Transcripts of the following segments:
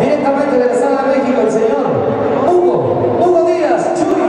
directamente de la Sala México, el señor Hugo, Hugo Díaz, Chuy,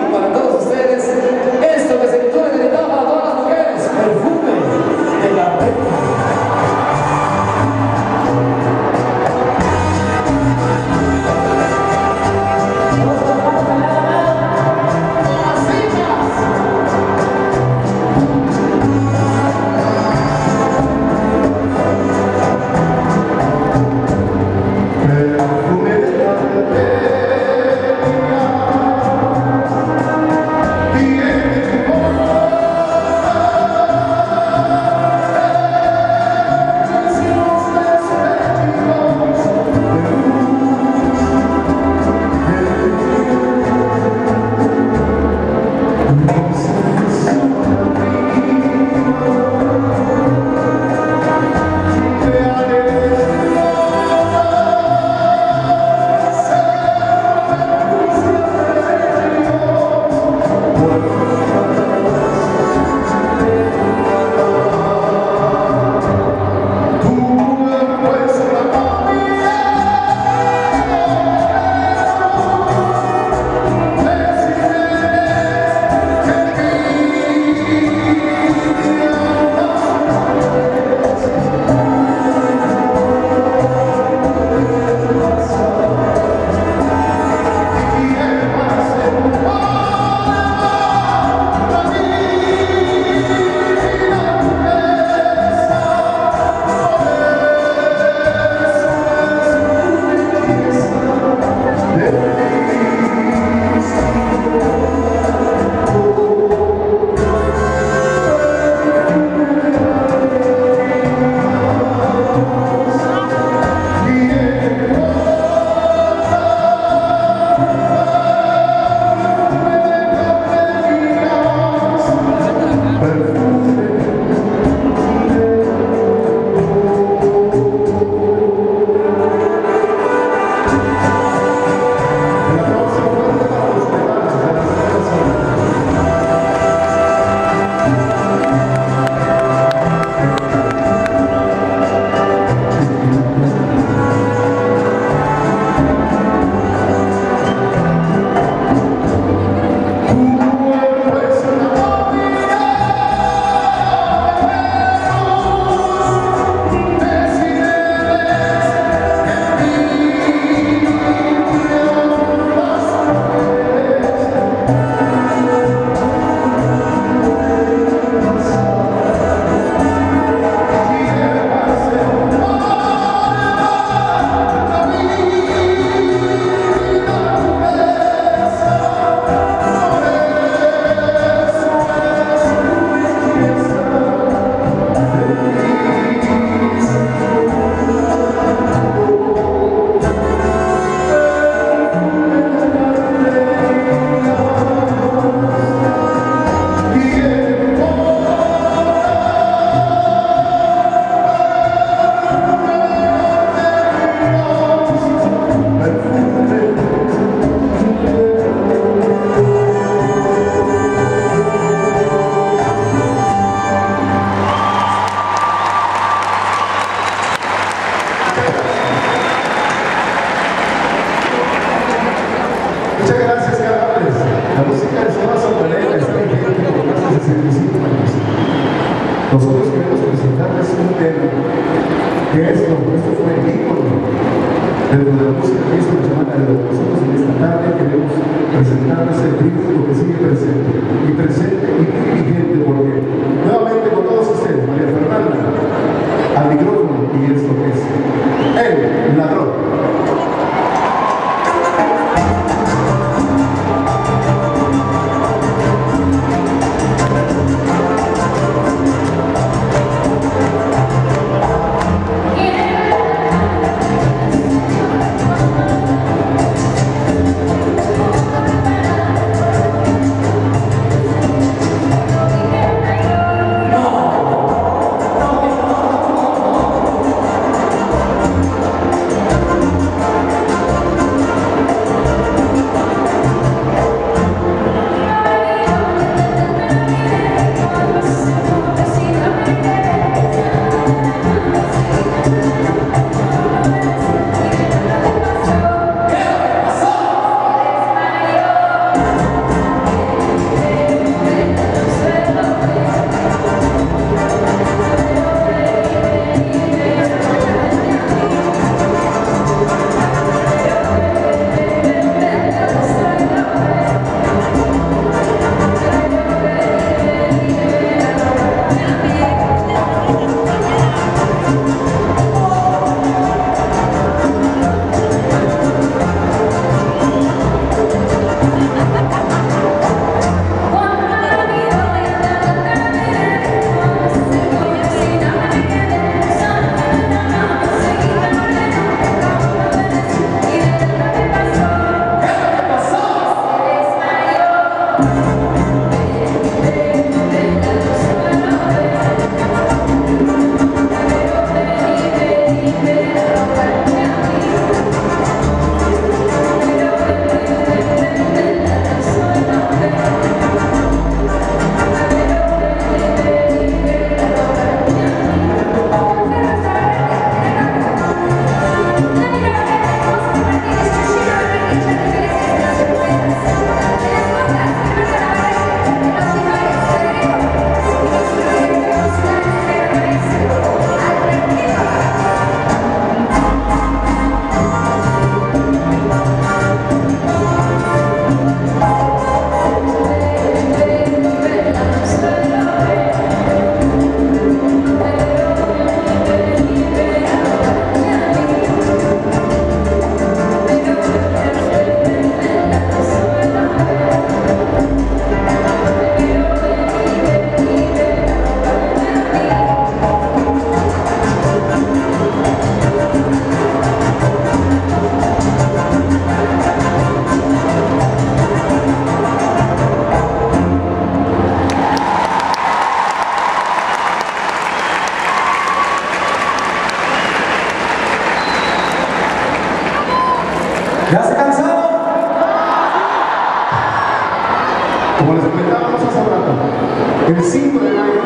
tema que esto, esto fue el ícono de la música que hizo la semana de nosotros en esta tarde. Queremos presentarles el tributo que sigue presente y presente ¿Ya se cansaron? Como les comentábamos hace rato, el 5 de mayo